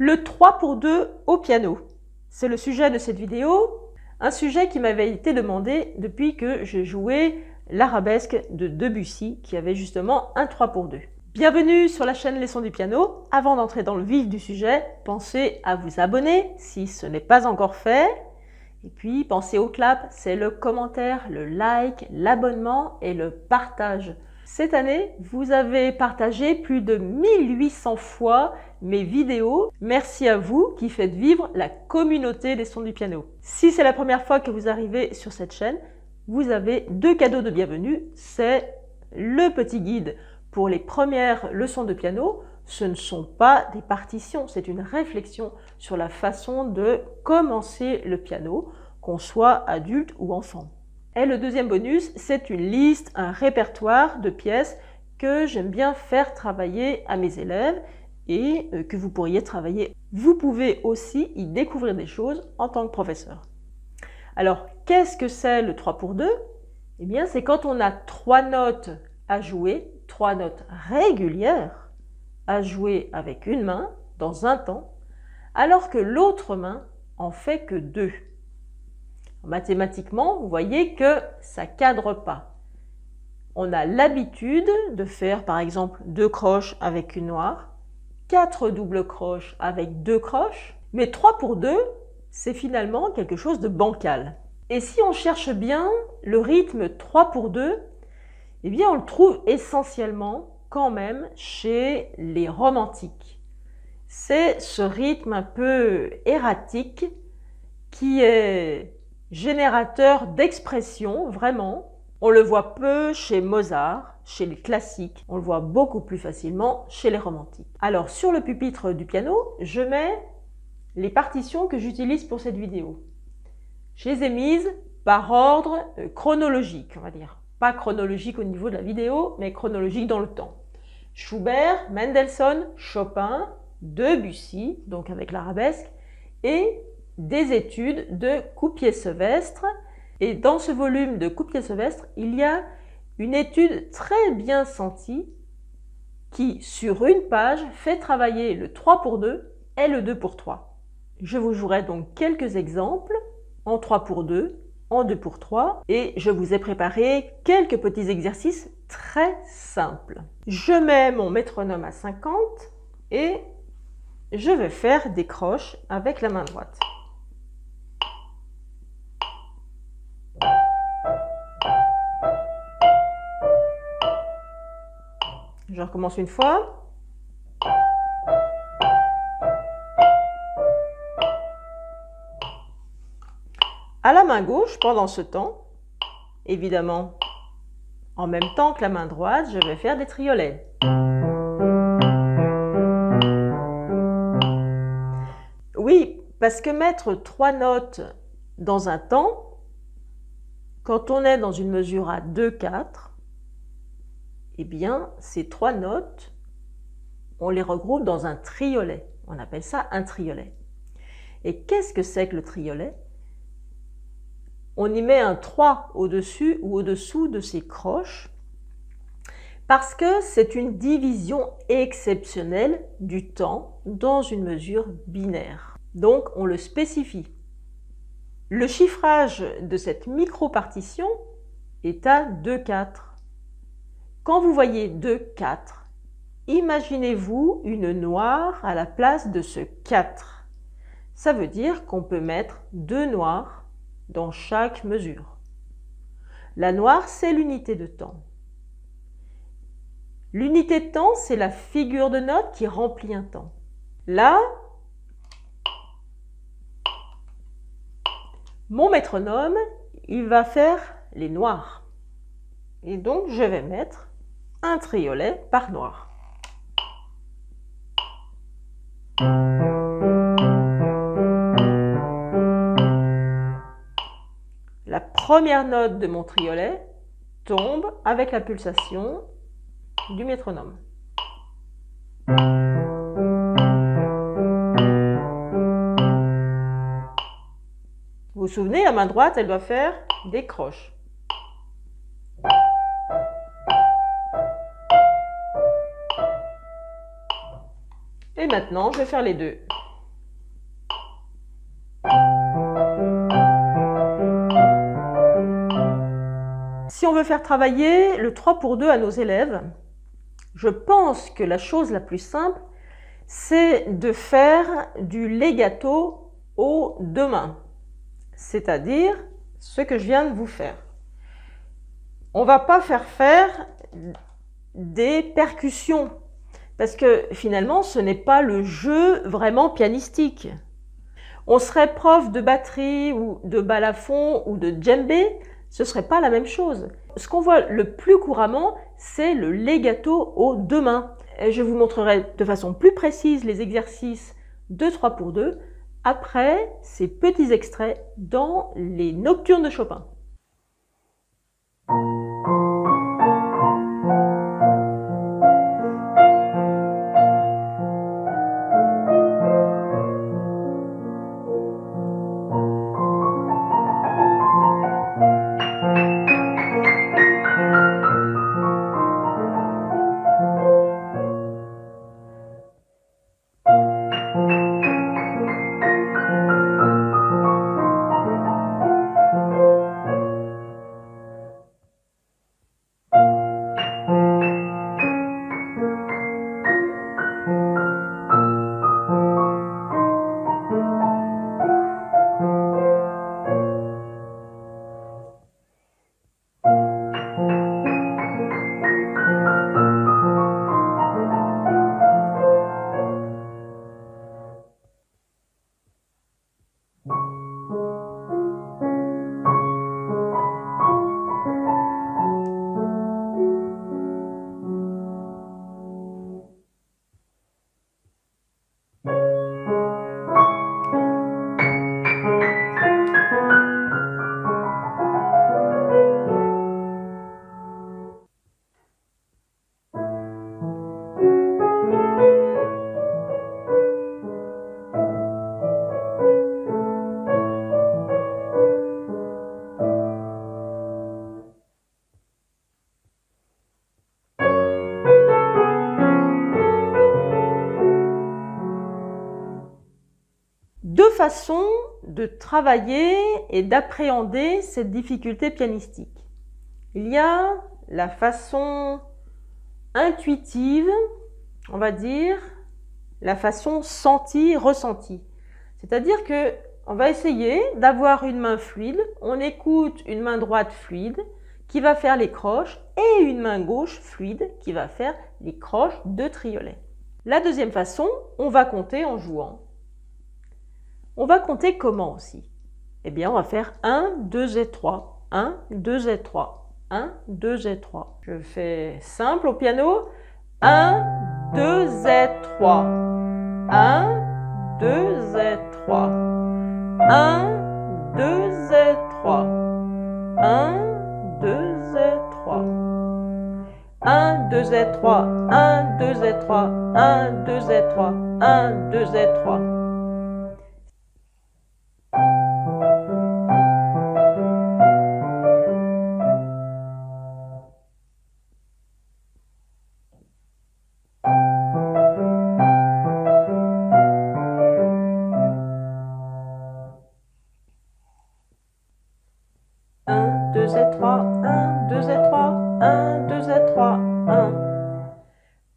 Le 3 pour 2 au piano. C'est le sujet de cette vidéo, un sujet qui m'avait été demandé depuis que je jouais l'arabesque de Debussy qui avait justement un 3 pour 2. Bienvenue sur la chaîne Leçons du piano. Avant d'entrer dans le vif du sujet, pensez à vous abonner si ce n'est pas encore fait. Et puis pensez au clap, c'est le commentaire, le like, l'abonnement et le partage. Cette année, vous avez partagé plus de 1800 fois mes vidéos. Merci à vous qui faites vivre la communauté des sons du piano. Si c'est la première fois que vous arrivez sur cette chaîne, vous avez deux cadeaux de bienvenue. C'est le petit guide pour les premières leçons de piano. Ce ne sont pas des partitions, c'est une réflexion sur la façon de commencer le piano, qu'on soit adulte ou enfant. Et le deuxième bonus, c'est une liste, un répertoire de pièces que j'aime bien faire travailler à mes élèves et euh, que vous pourriez travailler. Vous pouvez aussi y découvrir des choses en tant que professeur. Alors, qu'est-ce que c'est le 3 pour 2 Eh bien, c'est quand on a trois notes à jouer, trois notes régulières à jouer avec une main dans un temps, alors que l'autre main en fait que deux. Mathématiquement, vous voyez que ça cadre pas. On a l'habitude de faire par exemple deux croches avec une noire, quatre doubles croches avec deux croches, mais trois pour deux, c'est finalement quelque chose de bancal. Et si on cherche bien le rythme 3 pour 2, eh bien on le trouve essentiellement quand même chez les romantiques. C'est ce rythme un peu erratique qui est générateur d'expression, vraiment. On le voit peu chez Mozart, chez les classiques, on le voit beaucoup plus facilement chez les romantiques. Alors sur le pupitre du piano, je mets les partitions que j'utilise pour cette vidéo. Je les ai mises par ordre euh, chronologique, on va dire. Pas chronologique au niveau de la vidéo, mais chronologique dans le temps. Schubert, Mendelssohn, Chopin, Debussy, donc avec l'arabesque, et des études de Coupier-Sevestre. Et dans ce volume de Coupier-Sevestre, il y a une étude très bien sentie qui, sur une page, fait travailler le 3 pour 2 et le 2 pour 3. Je vous jouerai donc quelques exemples en 3 pour 2, en 2 pour 3 et je vous ai préparé quelques petits exercices très simples. Je mets mon métronome à 50 et je vais faire des croches avec la main droite. Je recommence une fois. À la main gauche, pendant ce temps, évidemment, en même temps que la main droite, je vais faire des triolets. Oui, parce que mettre trois notes dans un temps, quand on est dans une mesure à 2-4, eh bien, ces trois notes, on les regroupe dans un triolet. On appelle ça un triolet. Et qu'est-ce que c'est que le triolet? On y met un 3 au-dessus ou au-dessous de ces croches parce que c'est une division exceptionnelle du temps dans une mesure binaire. Donc, on le spécifie. Le chiffrage de cette micro-partition est à 2, 4. Quand vous voyez 2, 4, imaginez-vous une noire à la place de ce 4. Ça veut dire qu'on peut mettre deux noirs dans chaque mesure. La noire, c'est l'unité de temps. L'unité de temps, c'est la figure de note qui remplit un temps. Là, mon métronome, il va faire les noirs. Et donc, je vais mettre un triolet par noir. La première note de mon triolet tombe avec la pulsation du métronome. Vous vous souvenez, la main droite, elle doit faire des croches. Maintenant, je vais faire les deux. Si on veut faire travailler le 3 pour 2 à nos élèves, je pense que la chose la plus simple, c'est de faire du legato aux deux mains, c'est-à-dire ce que je viens de vous faire. On va pas faire faire des percussions parce que finalement ce n'est pas le jeu vraiment pianistique. On serait prof de batterie ou de balafon ou de djembé, ce serait pas la même chose. Ce qu'on voit le plus couramment, c'est le legato aux deux mains. je vous montrerai de façon plus précise les exercices de 3 pour 2 après ces petits extraits dans les nocturnes de Chopin. De travailler et d'appréhender cette difficulté pianistique. Il y a la façon intuitive, on va dire, la façon sentie, ressentie. C'est-à-dire que on va essayer d'avoir une main fluide, on écoute une main droite fluide qui va faire les croches et une main gauche fluide qui va faire les croches de triolet. La deuxième façon, on va compter en jouant. On va compter comment aussi Eh bien, on va faire 1, 2 et 3. 1, 2 et 3. 1, 2 et 3. Je fais simple au piano. 1, 2 et 3. 1, 2 et 3. 1, 2 et 3. 1, 2 et 3. 1, 2 et 3. 1, 2 et 3. 1, 2 et 3. 1, 2 et 3. 2 et 3, 1, 2 et 3, 1, 2 et 3, 1.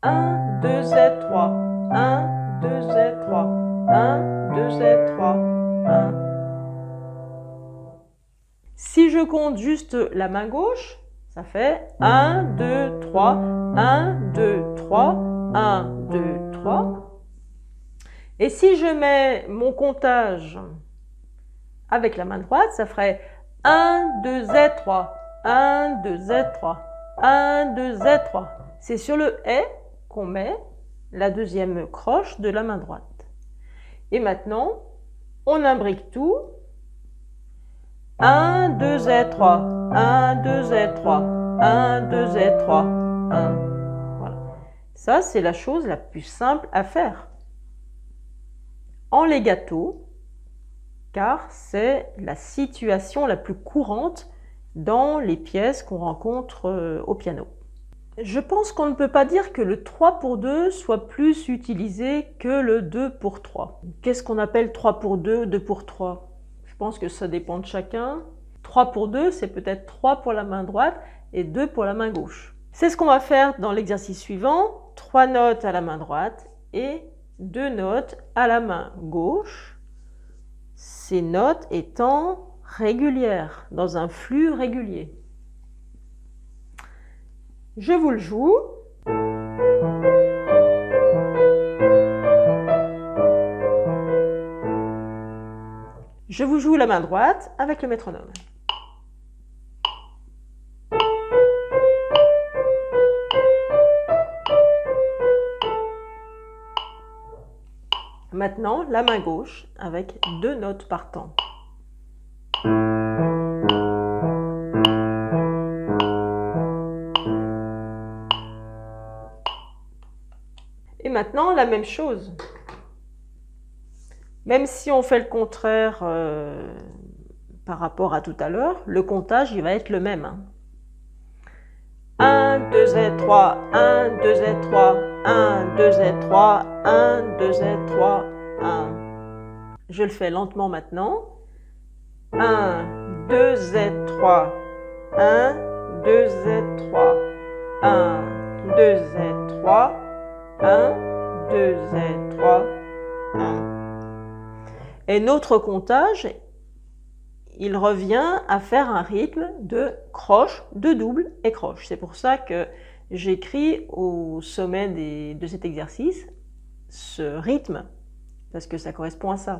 1, 2 et 3, 1, 2 et 3, 1, 2 et 3, 1. Si je compte juste la main gauche, ça fait 1, 2, 3, 1, 2, 3, 1, 2, 3. Et si je mets mon comptage avec la main droite, ça ferait 1, 2, Z3, 1, 2, Z3, 1, 2, Z3. C'est sur le et qu'on met la deuxième croche de la main droite. Et maintenant, on imbrique tout 1, 2 et 3, 1, 2 et 3, 1, 2 et 3, 1. Voilà. Ça, c'est la chose la plus simple à faire. En legato, car c'est la situation la plus courante dans les pièces qu'on rencontre euh, au piano. Je pense qu'on ne peut pas dire que le 3 pour 2 soit plus utilisé que le 2 pour 3. Qu'est-ce qu'on appelle 3 pour 2, 2 pour 3 Je pense que ça dépend de chacun. 3 pour 2, c'est peut-être 3 pour la main droite et 2 pour la main gauche. C'est ce qu'on va faire dans l'exercice suivant. 3 notes à la main droite et 2 notes à la main gauche. Ces notes étant régulières, dans un flux régulier. Je vous le joue. Je vous joue la main droite avec le métronome. Maintenant, la main gauche avec deux notes par temps. Et maintenant, la même chose. Même si on fait le contraire euh, par rapport à tout à l'heure, le comptage il va être le même. 1, 2 Z, 3, 1, 2 Z, 3, 1, 2 Z, 3, 1, 2 Z, 3, 1. Je le fais lentement maintenant. 1, 2 Z, 3, 1, 2 Z, 3, 1, 2 Z, 3, 1, 2 Z, 3, 1. Et notre comptage, il revient à faire un rythme de croche, de double et croche. C'est pour ça que j'écris au sommet de cet exercice ce rythme, parce que ça correspond à ça.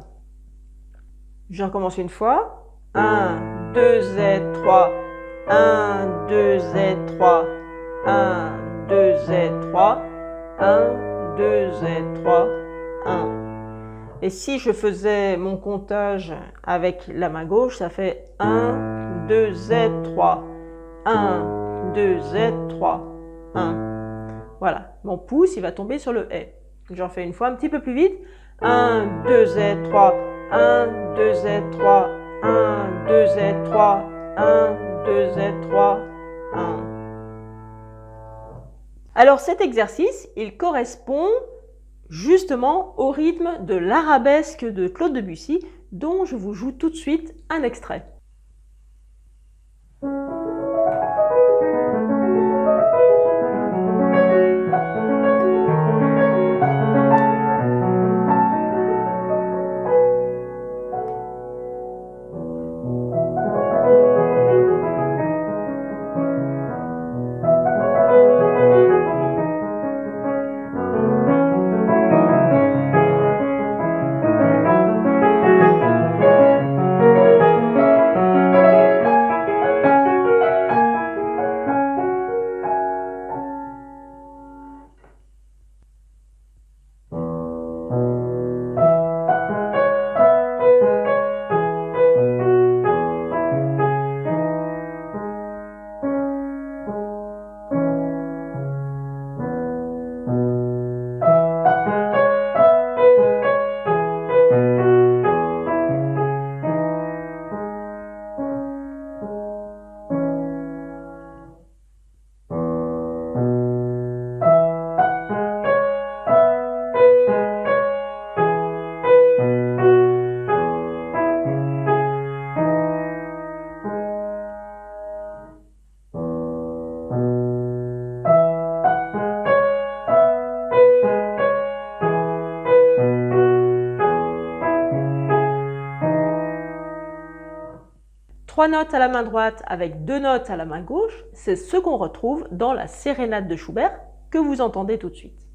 Je recommence une fois. 1, 2, Z, 3, 1, 2, Z, 3, 1, 2, Z, 3, 1, 2, Z, 3, 1. Et si je faisais mon comptage avec la main gauche, ça fait 1, 2, Z, 3, 1, 2, Z, 3, 1. Voilà, mon pouce, il va tomber sur le et. J'en fais une fois un petit peu plus vite. 1, 2, Z, 3, 1, 2, Z, 3, 1, 2, Z, 3, 1, 2, Z, 3, 1. Alors cet exercice, il correspond justement au rythme de l'arabesque de Claude Debussy, dont je vous joue tout de suite un extrait. Trois notes à la main droite avec deux notes à la main gauche, c'est ce qu'on retrouve dans la sérénade de Schubert que vous entendez tout de suite.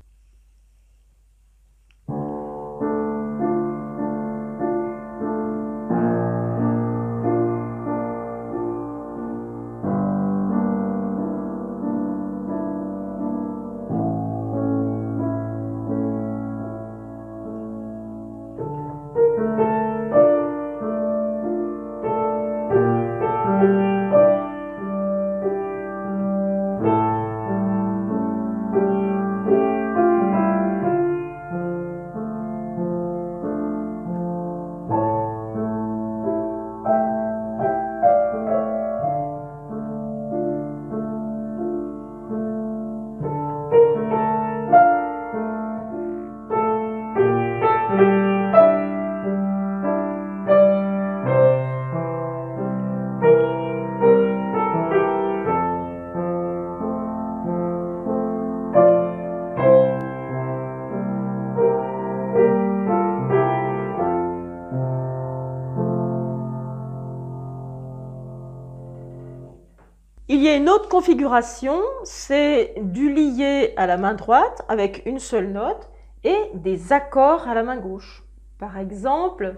Une autre configuration, c'est du lié à la main droite avec une seule note et des accords à la main gauche. Par exemple,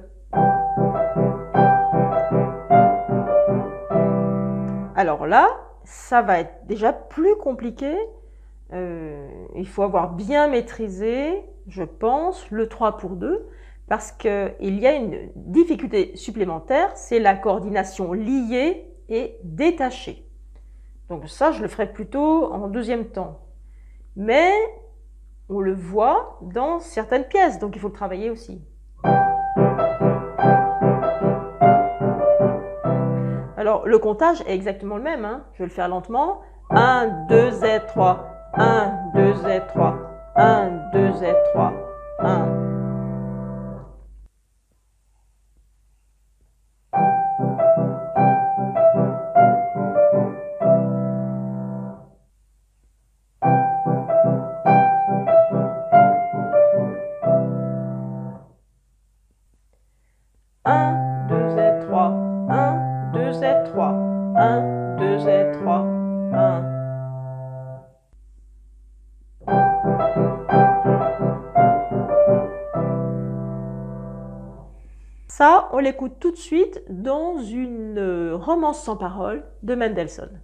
alors là, ça va être déjà plus compliqué. Euh, il faut avoir bien maîtrisé, je pense, le 3 pour 2 parce qu'il y a une difficulté supplémentaire, c'est la coordination liée et détachée. Donc ça, je le ferai plutôt en deuxième temps. Mais on le voit dans certaines pièces, donc il faut le travailler aussi. Alors, le comptage est exactement le même. Hein. Je vais le faire lentement. 1, 2, Z, 3. 1, 2, Z, 3. 1, 2, Z, 3. 1, dans une euh, romance sans parole de Mendelssohn.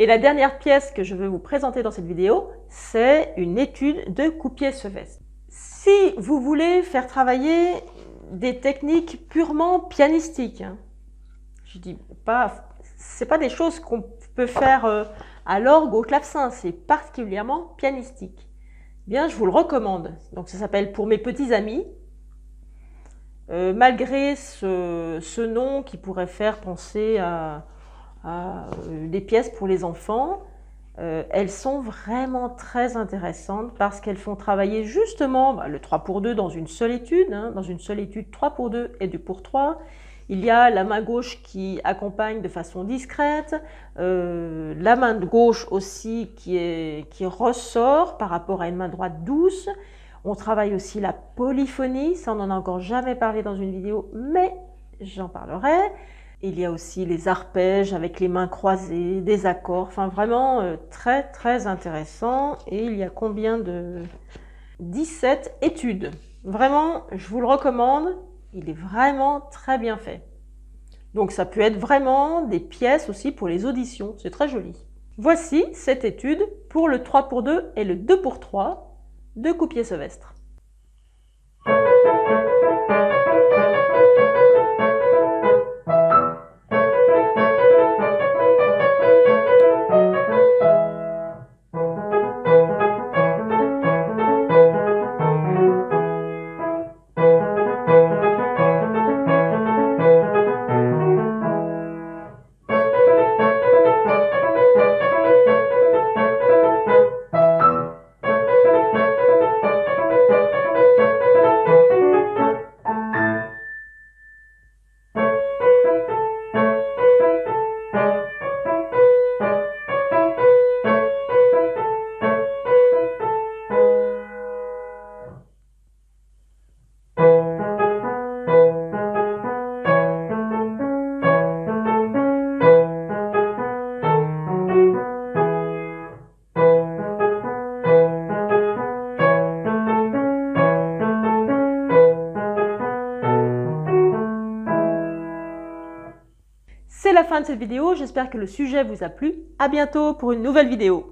Et la dernière pièce que je veux vous présenter dans cette vidéo, c'est une étude de Coupier-Sevestre. Si vous voulez faire travailler des techniques purement pianistiques, hein, je dis pas, c'est pas des choses qu'on peut faire euh, à l'orgue ou au clavecin, c'est particulièrement pianistique. Bien, je vous le recommande. Donc ça s'appelle Pour mes petits amis. Euh, malgré ce, nom qui pourrait faire penser à, des pièces pour les enfants. Euh, elles sont vraiment très intéressantes parce qu'elles font travailler justement bah, le 3 pour 2 dans une seule étude, hein, dans une seule étude 3 pour 2 et 2 pour 3. Il y a la main gauche qui accompagne de façon discrète, euh, la main gauche aussi qui, qui ressort par rapport à une main droite douce. On travaille aussi la polyphonie, ça on n'en a encore jamais parlé dans une vidéo, mais j'en parlerai. Il y a aussi les arpèges avec les mains croisées, des accords, enfin vraiment euh, très très intéressant. Et il y a combien de? 17 études. Vraiment, je vous le recommande, il est vraiment très bien fait. Donc ça peut être vraiment des pièces aussi pour les auditions, c'est très joli. Voici cette étude pour le 3 pour 2 et le 2 pour 3 de Coupier-Sevestre. Vidéo, j'espère que le sujet vous a plu. À bientôt pour une nouvelle vidéo.